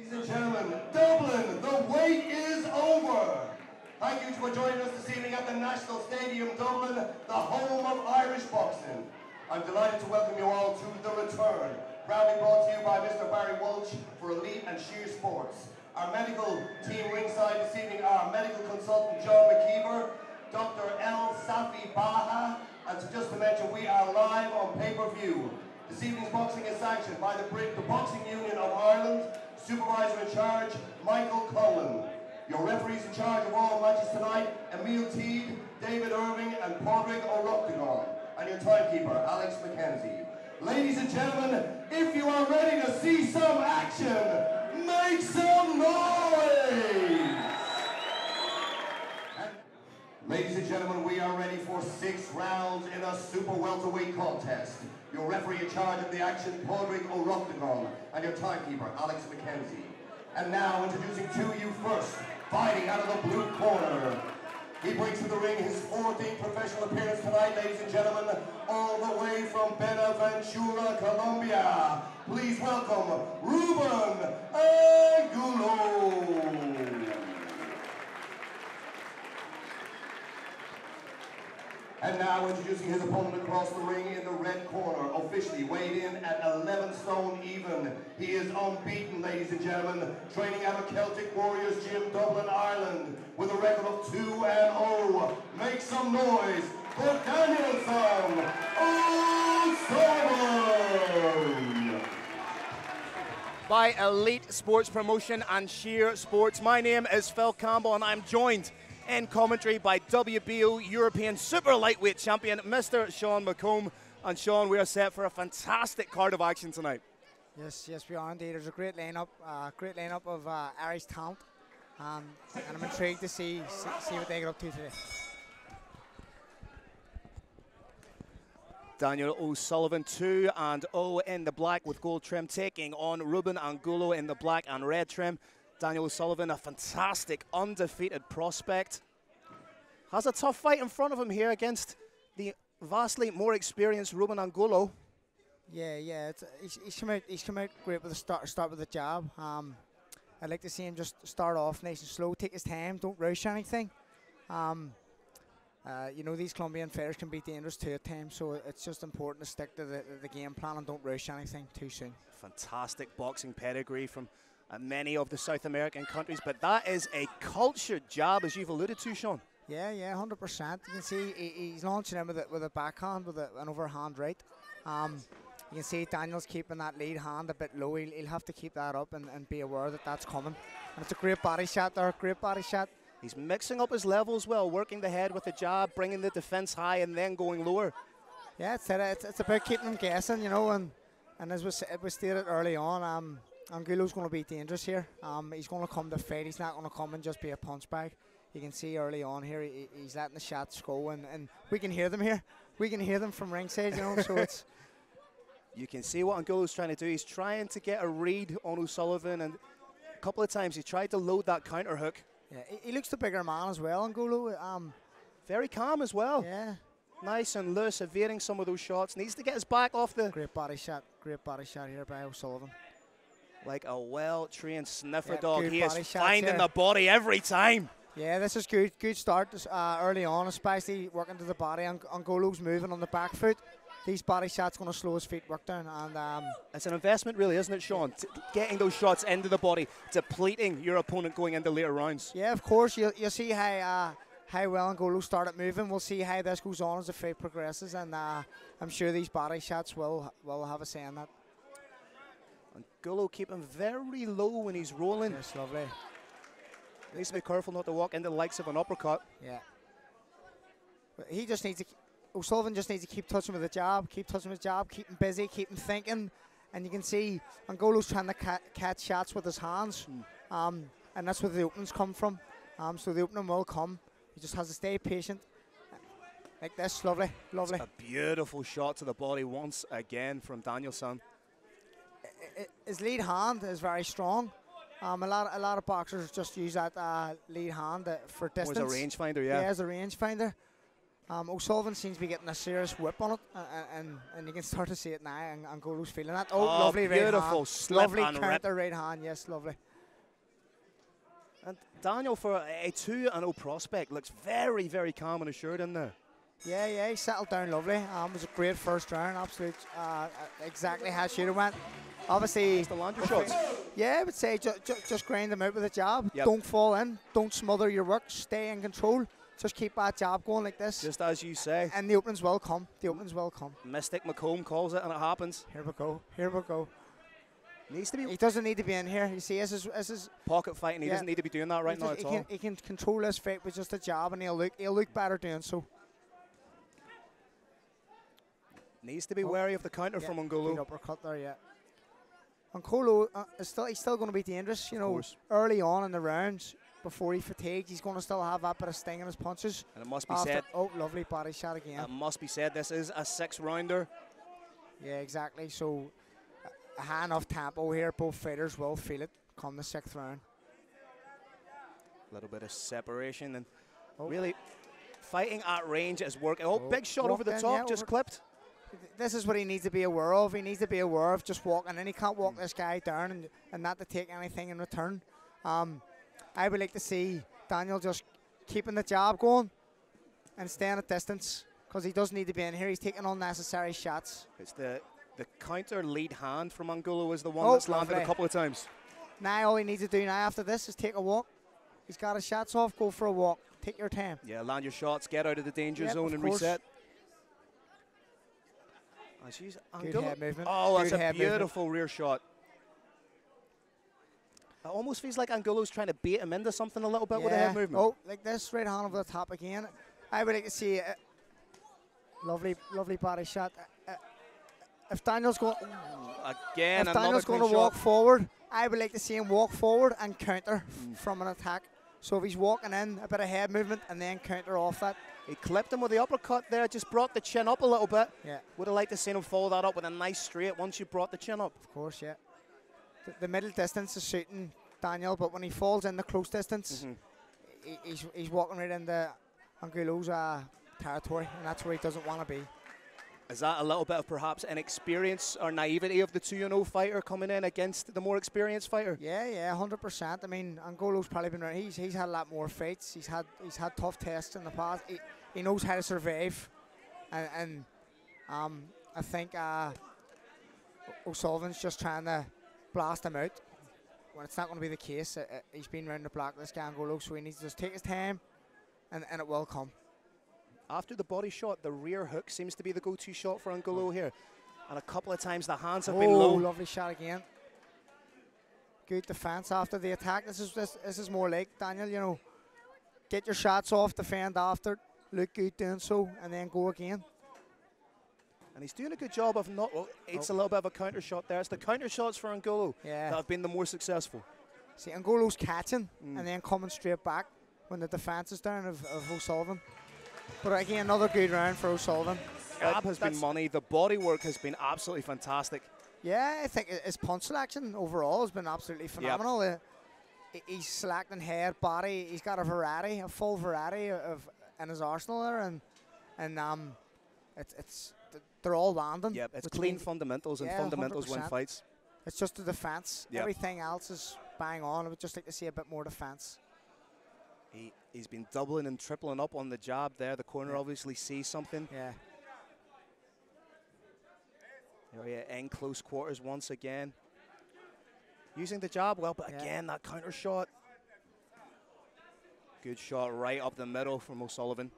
Ladies and gentlemen, Dublin, the wait is over. Thank you for joining us this evening at the National Stadium, Dublin, the home of Irish boxing. I'm delighted to welcome you all to The Return, proudly brought to you by Mr. Barry Walsh for Elite and Sheer Sports. Our medical team ringside this evening are medical consultant John McKeever, Dr. L. Safi Baha, and just to mention, we are live on pay-per-view. This evening's boxing is sanctioned by the, the Boxing Union supervisor in charge, Michael Cullen. Your referees in charge of all matches tonight, Emil Teed, David Irving, and Padraig O'Roctagon. And your timekeeper, Alex McKenzie. Ladies and gentlemen, if you are ready to see some action, make some noise! Ladies and gentlemen, we are ready for six rounds in a super welterweight contest. Your referee in charge of the action, Padraig O'Roctagon, and your timekeeper, Alex McKenzie. And now, introducing to you first, fighting out of the blue corner. He brings to the ring his 14th professional appearance tonight, ladies and gentlemen, all the way from Buenaventura, Colombia. Please welcome Ruben Angulo. And now introducing his opponent across the ring in the red corner, officially weighed in at 11 stone even. He is unbeaten, ladies and gentlemen, training out of Celtic Warriors Gym, Dublin, Ireland, with a record of 2 and 0. Make some noise for Danielson O'Sullivan! By Elite Sports Promotion and Sheer Sports. My name is Phil Campbell and I'm joined in commentary by WBO European Super Lightweight Champion, Mr. Sean McComb. And Sean, we are set for a fantastic card of action tonight. Yes, yes, we are indeed. There's a great lineup, uh, great lineup of uh, Irish talent, um, and I'm intrigued to see, see see what they get up to today. Daniel O'Sullivan 2 and O in the black with gold trim, taking on Ruben Angulo in the black and red trim. Daniel O'Sullivan, a fantastic undefeated prospect, has a tough fight in front of him here against the vastly more experienced Ruben Angulo. Yeah, yeah, he's, he's come out. He's come out great with a start. Start with a jab. Um, I'd like to see him just start off nice and slow, take his time, don't rush anything. Um, uh, you know these Colombian fighters can be dangerous too at times, so it's just important to stick to the, the game plan and don't rush anything too soon. Fantastic boxing pedigree from many of the South American countries, but that is a cultured jab, as you've alluded to, Sean. Yeah, yeah, hundred percent. You can see he, he's launching him with a, with a backhand with a, an overhand right. Um, you can see Daniel's keeping that lead hand a bit low. He'll, he'll have to keep that up and, and be aware that that's coming. And it's a great body shot there, great body shot. He's mixing up his levels well, working the head with the jab, bringing the defense high, and then going lower. Yeah, it's, it's, it's about keeping him guessing, you know, and and as we, was stated early on, um, Angulo's going to be dangerous here. Um, he's going to come to fight. He's not going to come and just be a punch bag. You can see early on here, he, he's letting the shots go, and, and we can hear them here. We can hear them from ringside, you know, so it's. You can see what Angulo's trying to do. He's trying to get a read on O'Sullivan, and a couple of times he tried to load that counter hook. Yeah, he, he looks the bigger man as well, Angulo. Um, Very calm as well. Yeah. Nice and loose, evading some of those shots. Needs to get his back off the. Great body shot. Great body shot here by O'Sullivan like a well-trained sniffer yep, dog. He is finding the body every time. Yeah, this is good. Good start uh, early on, especially working to the body. And Angulo's moving on the back foot. These body shots going to slow his feet work down, and um, it's an investment, really, isn't it, Sean? T- getting those shots into the body, depleting your opponent going into later rounds. Yeah, of course. You you see how uh, how well Angulo started moving. We'll see how this goes on as the fight progresses, and uh, I'm sure these body shots will will have a say in that. And Gullo keeping very low when he's rolling. That's lovely. He Needs to be careful not to walk into the likes of an uppercut. Yeah. But he just needs to. O'Sullivan just needs to keep touching with the jab, keep touching with the jab, keep him busy, keep him thinking. And you can see Angulo's trying to ca catch shots with his hands. Mm. Um, and that's where the openings come from. Um, so the opening will come. He just has to stay patient. Like this, lovely, lovely. It's a beautiful shot to the body once again from Danielson his lead hand is very strong. Um, a lot, a lot of boxers just use that uh, lead hand uh, for distance. as a rangefinder, yeah. Yeah, as a rangefinder. Um, O'Sullivan seems to be getting a serious whip on it, uh, and and you can start to see it now. And Angulo's feeling that. Oh, oh lovely beautiful right hand. slip lovely and counter rip. right hand. Yes, lovely. And Daniel, for a, a 2 and 0 prospect, looks very, very calm and assured in there. Yeah, yeah, he settled down lovely. Um, it was a great first round, absolute, uh, exactly how should have went. Obviously, the launcher shots. Yeah, I would say ju ju just grind them out with a jab. Yep. Don't fall in. Don't smother your work. Stay in control. Just keep that jab going like this. Just as you say. and the openings will come. The openings will come. Mystic McComb calls it, and it happens. Here we go. Here we go. Needs to be He doesn't need to be in here. You see, this is this is pocket fighting. He Yeah. doesn't need to be doing that right he, now just- at he all. can he can control this fight with just a jab, and he'll look he'll look better doing so. Needs to be Oh. wary of the counter Yeah, from Good Angulo. uppercut there, yeah. Angulo uh, is still he's still going to be dangerous. You know, course. early on in the rounds before he fatigues, he's going to still have that bit of sting in his punches. And it must be After- said, oh, lovely body shot again. it must be said, this is a six rounder. yeah, exactly. So a high enough tempo here. Both fighters will feel it come the sixth round. A little bit of separation and Oh. really fighting at range is working. Oh, Oh, big shot over the in, top, yeah, just over- clipped. This is what he needs to be aware of. He needs to be aware of just walking in. He can't walk this guy down and, and not to take anything in return. Um, I would like to see Daniel just keeping the job going and staying at distance because he does need to be in here. He's taking unnecessary shots. It's the the counter lead hand from Angulo is the one Oh, that's landed a couple of times. Now all he needs to do now after this is take a walk. He's got his shots off. Go for a walk. Take your time. Yeah, land your shots, get out of the danger Yep, zone and course. reset. As he's Good Angulo- head movement. Oh, that's Good a head movement. beautiful rear shot. It almost feels like Angulo's trying to bait him into something a little bit with a head movement. Oh, like this, right hand over the top again. I would like to see a lovely, lovely body shot. Uh, uh, if Daniel's going, Again, if Daniel's going to shot. walk forward, I would like to see him walk forward and counter Mm. from an attack. So if he's walking in, a bit of head movement and then counter off that. He clipped him with the uppercut there, just brought the chin up a little bit. Yeah, Would have liked to seen him follow that up with a nice straight once you brought the chin up. of course, yeah. The, the middle distance is shooting Daniel, but when he falls in the close distance, Mhm. he, he's, he's walking right into Angulo's uh, territory, and that's where he doesn't want to be. Is that a little bit of perhaps inexperience or naivety of the 2 0 fighter coming in against the more experienced fighter? Yeah, yeah, hundred percent. I mean, Angulo's probably been around. He's he's had a lot more fights. He's had he's had tough tests in the past. He, he knows how to survive, and, and um, I think uh, O'Sullivan's just trying to blast him out. When it's not going to be the case, uh, uh, he's been around the block this guy Angulo, so he needs to just take his time, and and it will come. After the body shot, the rear hook seems to be the go to shot for Angulo here. And a couple of times the hands have oh, been low. lovely shot again. Good defense after the attack. This is this, this is more like Daniel. You know, get your shots off, defend after, look good doing so, and then go again. And he's doing a good job of not. Well, it's a little bit of a counter shot there. It's the counter shots for Angulo Yeah. that have been the more successful. See, Angulo's catching Mm. and then coming straight back when the defense is down of, of O'Sullivan. But again, another good round for O'Sullivan. Gab has been money. The body work has been absolutely fantastic. Yeah, I think his punch selection overall has been absolutely phenomenal. Uh, he- he's selecting head, body. He's got a variety, a full variety of in his arsenal there, and and um, it's it's they're all landing. Yep, it's clean fundamentals, and Yeah, fundamentals win 100%. fights. It's just the defense. Yep. Everything else is bang on. I would just like to see a bit more defense. He, he's been doubling and tripling up on the jab there. The corner obviously sees something. Yeah. Oh yeah, in close quarters once again. Using the jab well, but Yeah. again, that counter shot. Good shot right up the middle from O'Sullivan.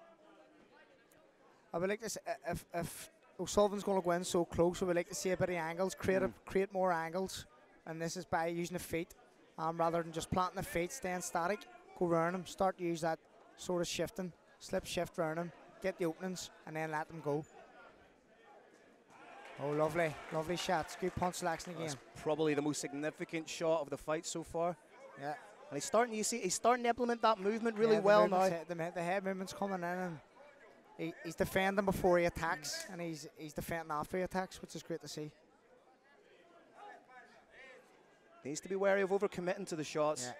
I would like to see, if if O'Sullivan's going to go in so close, I would like to see a bit of angles, create a, Mm. create more angles, and this is by using the feet, um, rather than just planting the feet, staying static. Go round them, start to use that sort of shifting, slip shift round them, get the openings, and then let them go. Oh, lovely, lovely shots. Good punch selection again. That's probably the most significant shot of the fight so far. Yeah, And he's starting, you see, he's starting to implement that movement really Yeah, well now. The, the head movement's coming in, and he, he's defending before he attacks, and he's he's defending after he attacks, which is great to see. Needs to be wary of overcommitting to the shots. Yeah.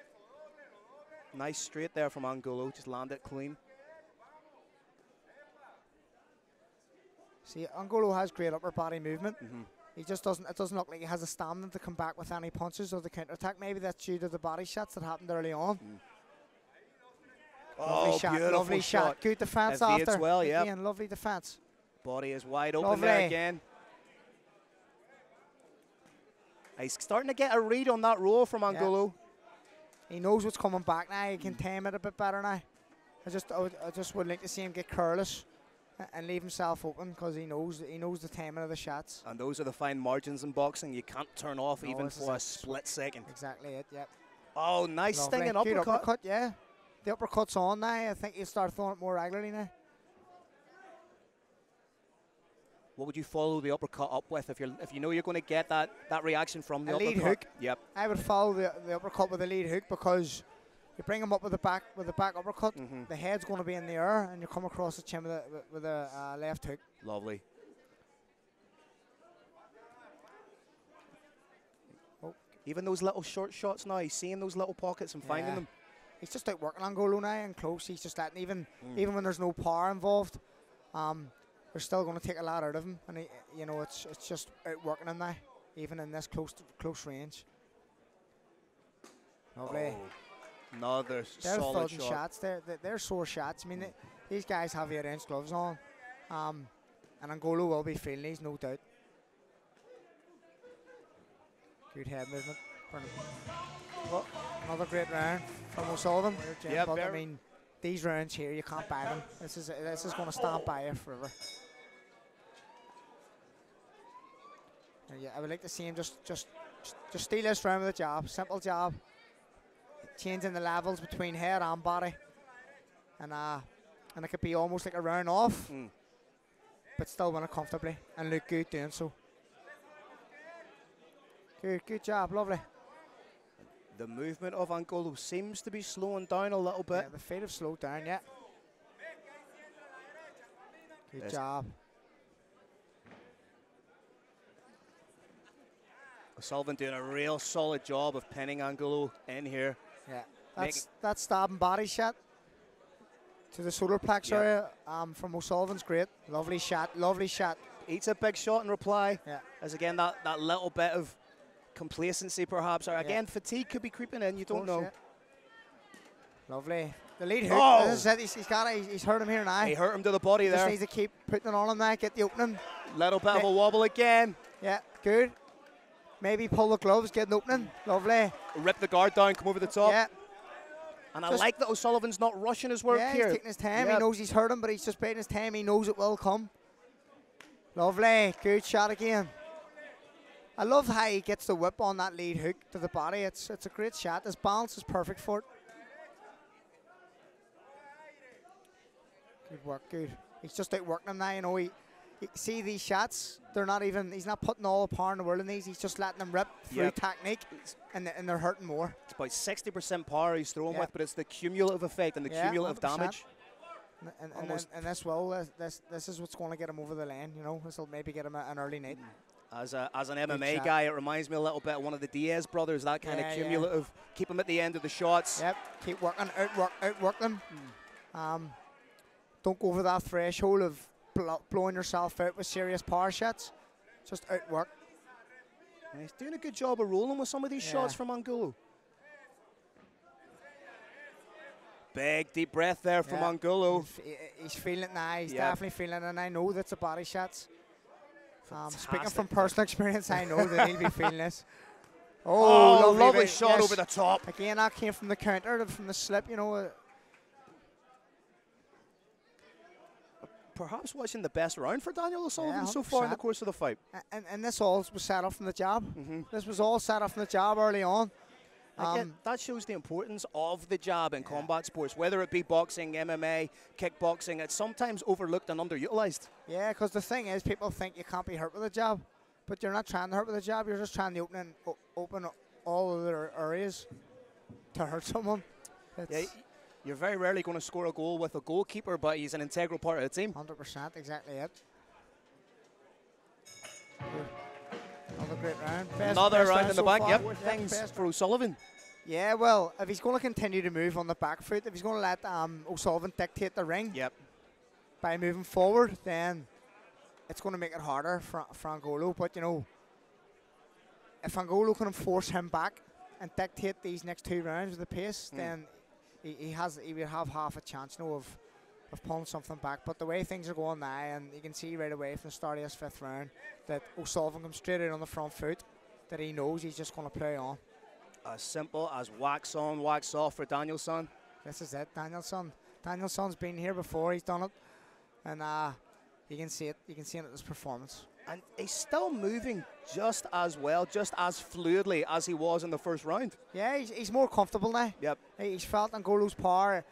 Nice straight there from Angulo, just land it clean. See, Angulo has great upper body movement. Mhm. He just doesn't. It doesn't look like he has the stamina to come back with any punches or the counter attack. Maybe that's due to the body shots that happened early on. Mm. Lovely Oh, shot, lovely shot. shot. Good defence Evades after. well. Again, lovely defence. Body is wide open there Lovely. again. He's starting to get a read on that roll from Angulo. He knows what's coming back now. He Mm. can tame it a bit better now. I just, I, would, I just would like to see him get careless and leave himself open because he knows, he knows the timing of the shots. And those are the fine margins in boxing. You can't turn off No, even for a it. split second. Exactly it. Yep. Oh, nice Lovely. stinging uppercut. uppercut. Yeah. The uppercut's on now. I think he'll start throwing it more regularly now. What would you follow the uppercut up with if you if you know you're going to get that, that reaction from the A lead uppercut? hook. Yep. I would follow the, the uppercut with a lead hook because you bring him up with the back with the back uppercut. Mhm. The head's going to be in the air, and you come across the chin with a, with- a uh, left hook. Lovely. Oh. Even those little short shots now, he's seeing those little pockets and finding Yeah. them. He's just out working Angulo now and close. He's just letting even Mm. even when there's no power involved, um, they're still going to take a lot out of him, and he, you know it's it's just working him now, even in this close close range. Lovely. Oh, another They're solid shot. shots. They're, they're sore shots. I mean, they, these guys have eight inch gloves on, um, and Angulo will be feeling these, no doubt. Good head movement. Well, another great round from O'Sullivan. Yeah, but I mean, these rounds here, you can't buy them. This is this is going to stand by you forever. Yeah, I would like to see him just just just- steal this round with a jab, simple jab changing the levels between head and body, and uh, and it could be almost like a round off, Mm. but still win it comfortably and look good doing so. Good, good job, lovely. The movement of Angulo seems to be slowing down a little bit. Yeah, the feet have slowed down, yeah. Good Yes. job. Sullivan doing a real solid job of pinning Angulo in here. Yeah, that's that stabbing body shot to the solar plex Yeah. area um, from O'Sullivan's great. Lovely shot, lovely shot. Eats a big shot in reply. Yeah. As again, that, that little bit of complacency perhaps. Or again, fatigue could be creeping in. You don't know. yeah. Lovely. The lead hook. Oh! This is it. He's, he's got it. He's, hurt him here now. He hurt him to the body Just there. Just needs to keep putting it on him now. Get the opening. Little bit of a wobble again. Yeah, good. Maybe pull the gloves, get an opening. Lovely. Rip the guard down, come over the top. Yeah, And I like that O'Sullivan's not rushing his work yeah. here. He's taking his time. He knows he's hurt him, but he's just biding his time. He knows it will come. Lovely. Good shot again. I love how he gets the whip on that lead hook to the body. It's it's a great shot. His balance is perfect for it. Good work. Good. He's just out working him now. You know he. See these shots? They're not even. He's not putting all the power in the world in these. He's just letting them rip through Yep. technique, and and they're hurting more. It's about 60% power he's throwing Yeah. with, but it's the cumulative effect and the Yeah, cumulative 100%. damage. And, and, and, and this will this, this this is what's going to get him over the line. You know, this will maybe get him a- an early night. As, a, as an MMA guy, it reminds me a little bit of one of the Diaz brothers, that kind Yeah, of yeah. cumulative. Keep him at the end of the shots. Yep, keep working, outwork, outwork them. Um, don't go over that threshold of blo- blowing yourself out with serious power shots. Just outwork. He's doing a good job of rolling with some of these Yeah. shots from Angulo. Big deep breath there from Yeah. Angulo. He's, he's feeling it now. He's Yep. definitely feeling it, and I know that's a body shots. Um, speaking from personal experience, I know that he'll be feeling this. Oh, Oh, lovely, bit- shot yes. over the top. Again, that came from the counter, from the slip. You know, Perhaps watching the best round for Daniel O'Sullivan Yeah, so far in the course of the fight. and, and this all was set off from the jab. Mhm. This was all set off from the jab early on. Again, Um, that shows the importance of the jab in Yeah. combat sports, whether it be boxing, MMA, kickboxing. It's sometimes overlooked and underutilized. Yeah, because the thing is, people think you can't be hurt with a jab, but you're not trying to hurt with a jab. You're just trying to open o- open all other areas to hurt someone. Yeah, It's you're very rarely going to score a goal with a goalkeeper, but he's an integral part of the team. hundred percent exactly it. Another great round. Best- Another best round in the so bank. Yep, things best for O'Sullivan. Yeah, well, if he's going to continue to move on the back foot, if he's going to let um, O'Sullivan dictate the ring Yep. by moving forward, then it's going to make it harder for, for Angulo. But, you know, if Angulo can force him back and dictate these next two rounds with the pace, Mm. then he, he has he would have half a chance you know, of of pulling something back. But the way things are going now, and you can see right away from the start of this fifth round that O'Sullivan comes straight out on the front foot, that he knows he's just going to play on. As simple as wax on, wax off for Danielson. This is it, Danielson. Danielson's been here before, he's done it, and uh, you can see it. You can see it in his performance. And he's still moving just as well, just as fluidly as he was in the first round. Yeah, he's, he's more comfortable now. Yep. He's felt Angulo's power.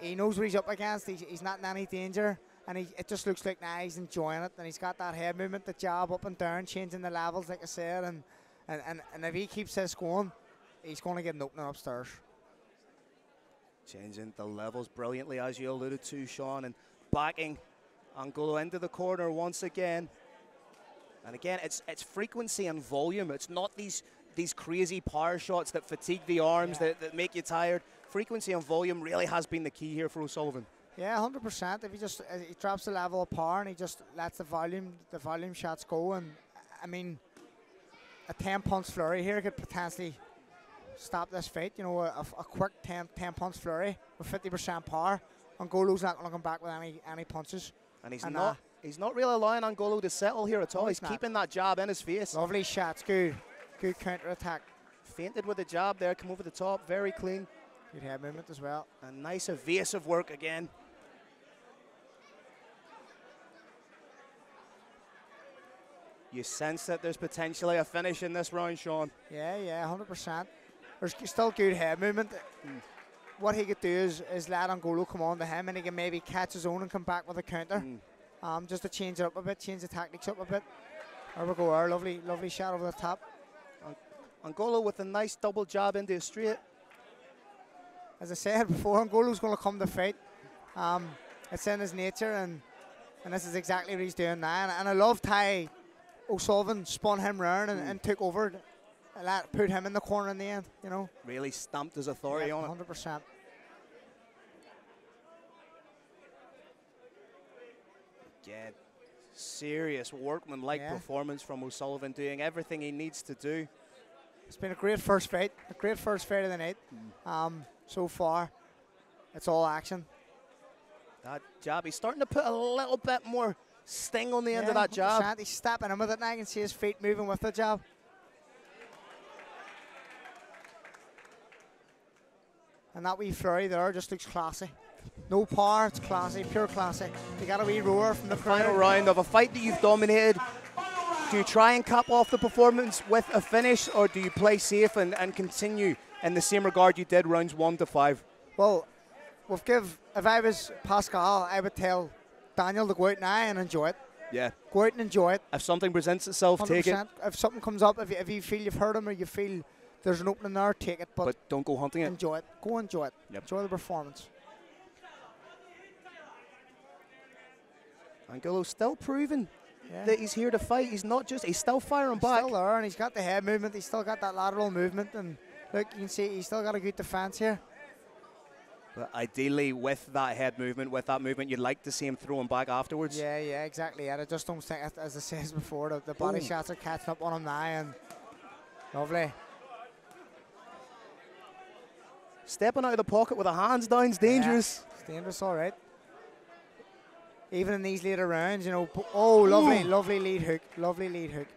He knows what he's up against. He's, he's not in any danger. And he, it just looks like now he's enjoying it. And he's got that head movement, the jab up and down, changing the levels, like I said. And, and, and, and if he keeps this going, he's going to get an opening upstairs. Changing the levels brilliantly, as you alluded to, Sean, and backing Angulo into the corner once again. And again, it's it's frequency and volume. It's not these these crazy power shots that fatigue the arms, Yeah. that, that make you tired. Frequency and volume really has been the key here for O'Sullivan. Yeah, hundred percent. If he just uh, he drops the level of power and he just lets the volume the volume shots go, and I mean, a ten punch flurry here could potentially stop this fight. You know, a, a quick 10, 10 punch flurry with fifty percent power. Angulo's not going to come back with any any punches. And he's And, not uh, he's not really allowing Angulo to settle here at all. No, he's he's keeping that jab in his face. Lovely shots, good, good counter attack, Fainted with the jab there, come over the top, very clean. good head movement as well. A nice evasive work again. You sense that there's potentially a finish in this round, Sean. Yeah, yeah, hundred percent. There's still good head movement. Hmm. What he could do is, is let Angulo come on to him, and he can maybe catch his own and come back with a counter. Hmm um, just to change it up a bit, change the tactics up a bit. There we go, our Lovely, lovely shot over the top. Angulo with a nice double jab into the straight. As I said before, Angulo's going to come to fight. Um, it's in his nature, and and this is exactly what he's doing now. And, and I love Ty O'Sullivan spun him round and, mm. and hmm. took over. That put him in the corner in the end, you know. Really stamped his authority yeah, on 100%. it. 100%. Again, serious workman-like Yeah. performance from O'Sullivan, doing everything he needs to do. It's been a great first fight, a great first fight of the night. Um, so far, it's all action. That jab, he's starting to put a little bit more sting on the end of that jab. 100%. He's stepping in with it now. I can see his feet moving with the jab. And that wee flurry there just looks classy. No power, it's classy, pure classy. You got a wee roar from the Final round of a fight that you've dominated. Do you try and cap off the performance with a finish, or do you play safe and, and continue in the same regard you did rounds one to five? Well, we'll give, if I was Pascal, I would tell Daniel to go out now and enjoy it. Yeah. Go out and enjoy it. If something presents itself, take it, If something comes up, if you, if you feel you've heard him or you feel there's an opening there, take it. But, but don't go hunting it. enjoy it. Go enjoy it. Yep. Enjoy the performance. Angulo's still proving Yeah. that he's here to fight. He's not just, he's still firing He's back. still there, and he's got the head movement. He's still got that lateral movement, and look, you can see he's still got a good defense here. But ideally, with that head movement, with that movement, you'd like to see him throwing back afterwards. Yeah, yeah, exactly. And I just don't think, as- as I said before, the, the body Ooh. shots are catching up on him now, and lovely. Stepping out of the pocket with the hands down is dangerous. Yeah, it's dangerous, all right. Even in these later rounds, you know. Oh, lovely, Ooh. lovely lead hook, lovely lead hook.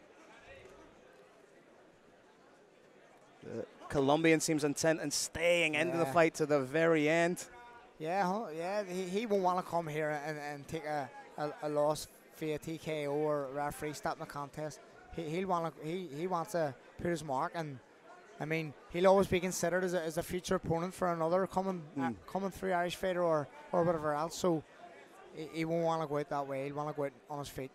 Colombian seems intent on staying into the fight to the very end. Yeah, yeah. He, he won't want to come here and, and take a, a, a loss via TKO or referee stopping the contest. He he'll want to, he he wants to put his mark and. I mean, he'll always be considered as a, as a future opponent for another coming uh, Mm. coming through Irish fighter or, or whatever else. So he, he won't want to go out that way. He'll want to go out on his feet.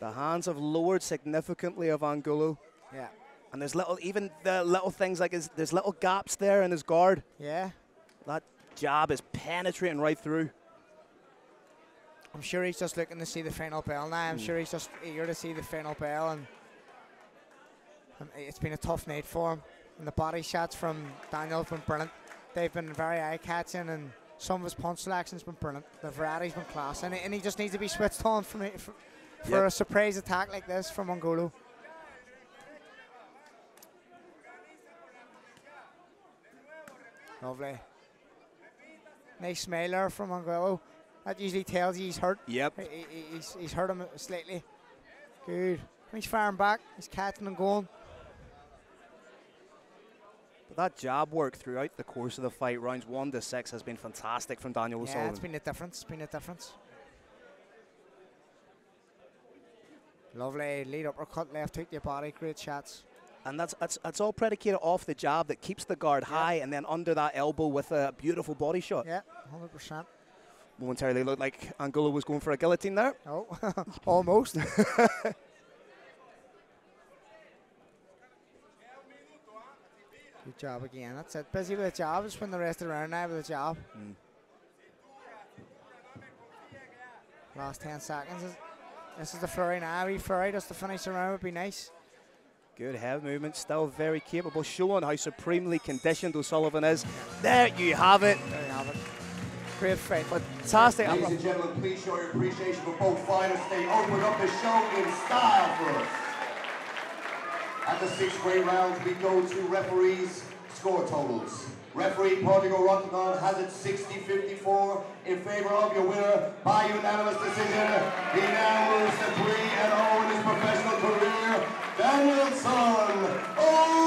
The hands have lowered significantly of Angulo. Yeah, And there's little, even the little things like his, there's little gaps there in his guard. yeah. That jab is penetrating right through. I'm sure he's just looking to see the final bell now. I'm Mm. sure he's just eager to see the final bell, and, and it's been a tough night for him. And the body shots from Daniel have been brilliant. They've been very eye-catching, and some of his punch selection's been brilliant. The variety's been class, and, he- and he just needs to be switched on for, for, for Yep. a surprise attack like this from Angulo. Lovely. Nice smile there from Angulo. That usually tells you he's hurt. Yep. He, he- he's, he's hurt him slightly. Good. He's firing back. He's catching and going. That jab work throughout the course of the fight, rounds one to six, has been fantastic from Daniel Yeah, O'Sullivan. it's been a difference. It's been a difference. Lovely lead uppercut, left hook to your body. Great shots. And that's, that's that's all predicated off the jab that keeps the guard high and then under that elbow with a beautiful body shot. Yeah, 100%. Momentarily looked like Angulo was going for a guillotine there. Oh, almost. Good job again. That's it. Busy with the job. Just win the rest of the round now with the job. Hmm. Last 10 seconds. This is the flurry now. Wee flurry just to finish the round would be nice. Good head movement, still very capable, showing how supremely conditioned O'Sullivan is. There you have it. There you have it. Great fight. Fantastic. Ladies and gentlemen, please show your appreciation for both fighters. They open up the show in style for us. At the grade round, we go to referees' score totals. Referee Portugal Rotterdam has it 60-54 in favor of your winner by unanimous decision. He now moves to 3 and 0 in his professional career, Daniel Sullivan. Oh!